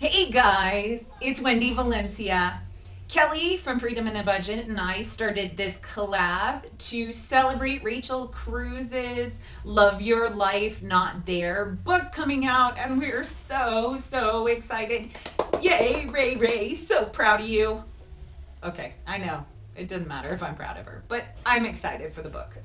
Hey guys, it's Wendy Valencia. Kelly from Freedom in a Budget and I started this collab to celebrate Rachel Cruze's Love Your Life Not There book coming out, and we're so, so excited. Yay, Ray Ray, so proud of you. Okay, I know. It doesn't matter if I'm proud of her, but I'm excited for the book.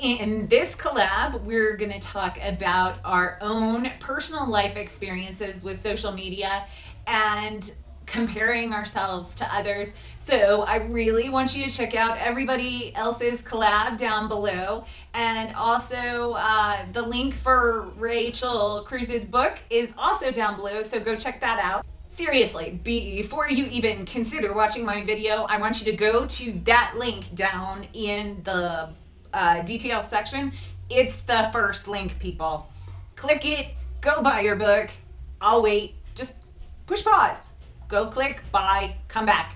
In this collab, we're going to talk about our own personal life experiences with social media and comparing ourselves to others. So I really want you to check out everybody else's collab down below. And also uh, the link for Rachel Cruze's book is also down below. So go check that out. Seriously, before you even consider watching my video, I want you to go to that link down in the uh, details section. It's the first link, people. Click it, go buy your book. I'll wait. Just push pause. Go click, buy, come back.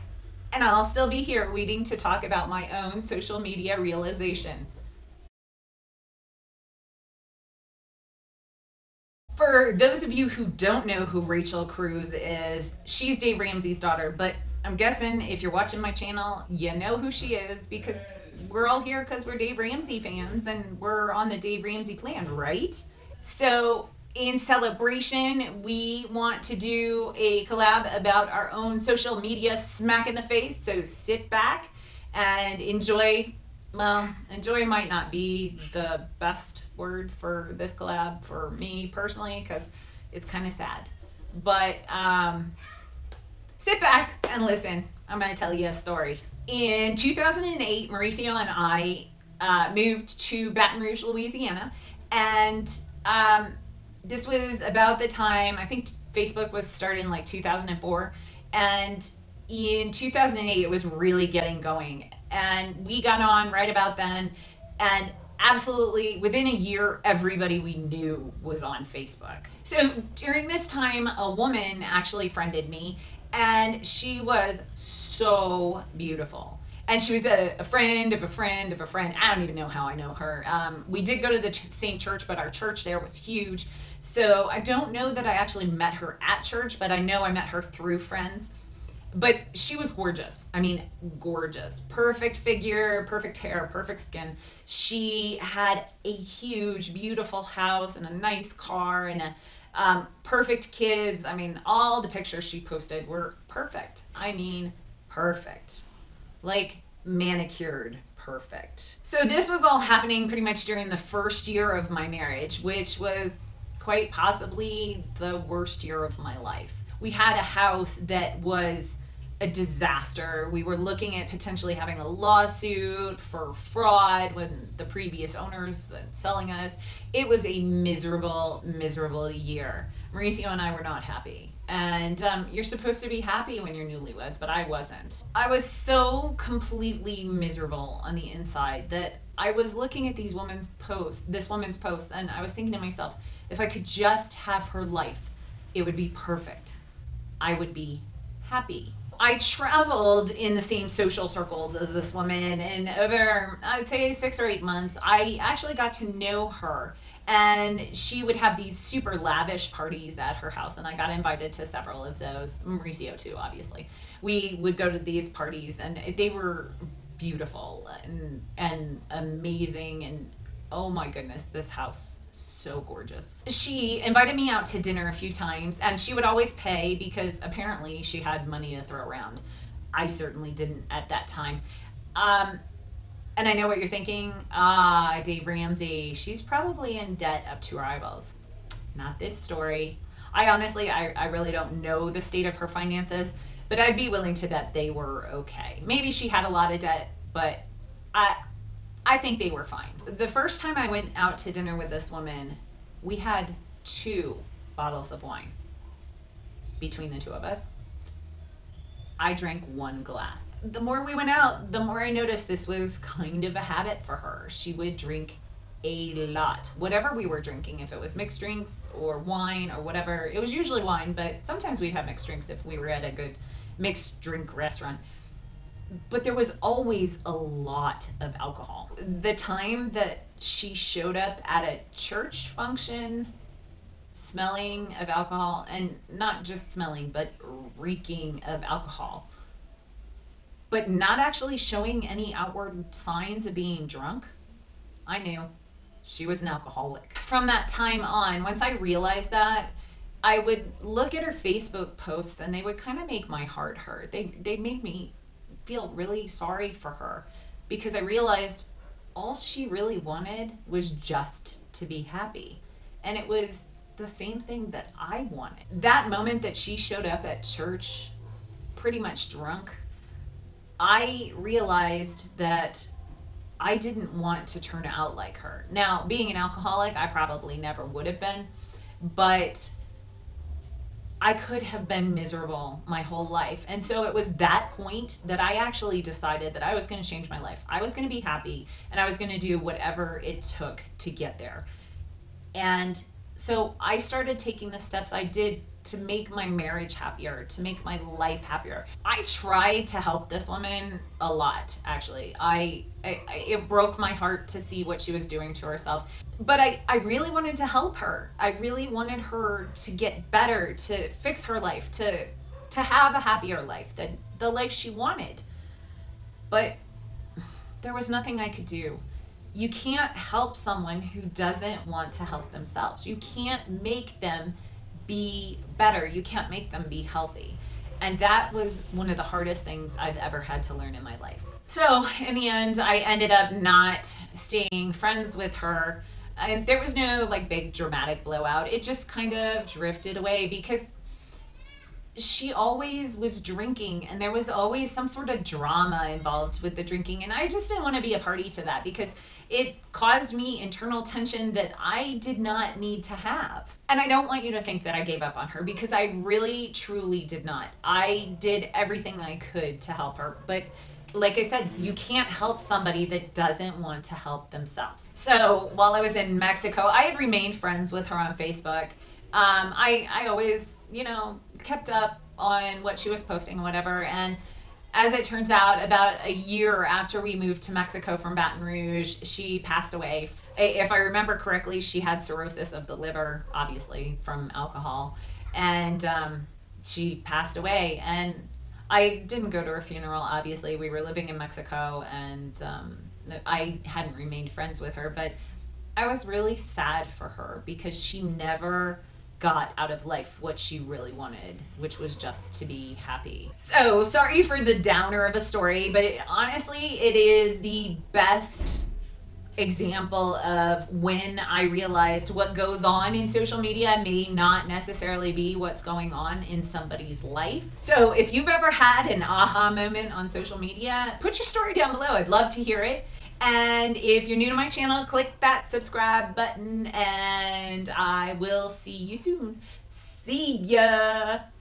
And I'll still be here waiting to talk about my own social media realization. For those of you who don't know who Rachel Cruze is, she's Dave Ramsey's daughter, but I'm guessing if you're watching my channel, you know who she is because we're all here because we're Dave Ramsey fans and we're on the Dave Ramsey plan, right? So in celebration, we want to do a collab about our own social media smack in the face. So sit back and enjoy. Well, enjoy might not be the best word for this collab for me personally because it's kind of sad. But um, sit back and listen. I'm going to tell you a story. In 2008, Mauricio and I uh, moved to Baton Rouge, Louisiana, and um, this was about the time I think Facebook was started in like 2004, and in 2008 it was really getting going, and we got on right about then, and absolutely within a year everybody we knew was on Facebook. So during this time, a woman actually friended me, and she was beautiful. And she was a, a, friend of a friend of a friend. I don't even know how I know her. Um, we did go to the ch- same church, but our church there was huge. So I don't know that I actually met her at church, but I know I met her through friends. But she was gorgeous. I mean, gorgeous. Perfect figure, perfect hair, perfect skin. She had a huge, beautiful house and a nice car and a um, perfect kids. I mean, all the pictures she posted were perfect. I mean, perfect. Like manicured perfect. So this was all happening pretty much during the first year of my marriage, which was quite possibly the worst year of my life. We had a house that was a disaster. We were looking at potentially having a lawsuit for fraud when the previous owners selling us. It was a miserable, miserable year. Mauricio and I were not happy. And um, you're supposed to be happy when you're newlyweds, but I wasn't. I was so completely miserable on the inside that I was looking at these women's posts, this woman's posts, and I was thinking to myself, if I could just have her life, it would be perfect. I would be happy. I traveled in the same social circles as this woman, and over, I'd say, six or eight months, I actually got to know her. And she would have these super lavish parties at her house, and I got invited to several of those. Mauricio, too, obviously. We would go to these parties, and they were beautiful and, and amazing. And oh my goodness, this house so gorgeous. She invited me out to dinner a few times and she would always pay because apparently she had money to throw around. I certainly didn't at that time. Um, and I know what you're thinking. Ah, Dave Ramsey, she's probably in debt up to her eyeballs. Not this story. I honestly, I, I really don't know the state of her finances, but I'd be willing to bet they were okay. Maybe she had a lot of debt, but I, I think they were fine. The first time I went out to dinner with this woman, we had two bottles of wine between the two of us. I drank one glass. The more we went out, the more I noticed this was kind of a habit for her. She would drink a lot. Whatever we were drinking, if it was mixed drinks or wine or whatever, it was usually wine, but sometimes we'd have mixed drinks if we were at a good mixed drink restaurant but there was always a lot of alcohol. The time that she showed up at a church function, smelling of alcohol and not just smelling, but reeking of alcohol, but not actually showing any outward signs of being drunk, I knew she was an alcoholic. From that time on, once I realized that, I would look at her Facebook posts and they would kind of make my heart hurt. They they made me feel really sorry for her because I realized all she really wanted was just to be happy. And it was the same thing that I wanted. That moment that she showed up at church pretty much drunk, I realized that I didn't want to turn out like her. Now, being an alcoholic, I probably never would have been, but I could have been miserable my whole life. And so it was that point that I actually decided that I was going to change my life. I was going to be happy and I was going to do whatever it took to get there. And so I started taking the steps I did to make my marriage happier, to make my life happier. I tried to help this woman a lot, actually. I, I, it broke my heart to see what she was doing to herself. But I, I really wanted to help her. I really wanted her to get better, to fix her life, to to have a happier life, the, the life she wanted. But there was nothing I could do you can't help someone who doesn't want to help themselves. You can't make them be better. You can't make them be healthy. And that was one of the hardest things I've ever had to learn in my life. So, in the end, I ended up not staying friends with her. And there was no like big dramatic blowout. It just kind of drifted away because she always was drinking and there was always some sort of drama involved with the drinking and i just didn't want to be a party to that because it caused me internal tension that i did not need to have. And i don't want you to think that i gave up on her because i really truly did not. I did everything i could to help her but like i said you can't help somebody that doesn't want to help themselves. So while i was in mexico i had remained friends with her on facebook. Um, I, I always you know, kept up on what she was posting, whatever. And as it turns out, about a year after we moved to Mexico from Baton Rouge, she passed away. If I remember correctly, she had cirrhosis of the liver, obviously from alcohol, and um, she passed away. And I didn't go to her funeral. Obviously, we were living in Mexico, and um, I hadn't remained friends with her, but I was really sad for her because she never got out of life what she really wanted, which was just to be happy. So, sorry for the downer of a story, but it, honestly, it is the best example of when I realized what goes on in social media may not necessarily be what's going on in somebody's life. So, if you've ever had an aha moment on social media, put your story down below. I'd love to hear it. And if you're new to my channel, click that subscribe button and I will see you soon. See ya!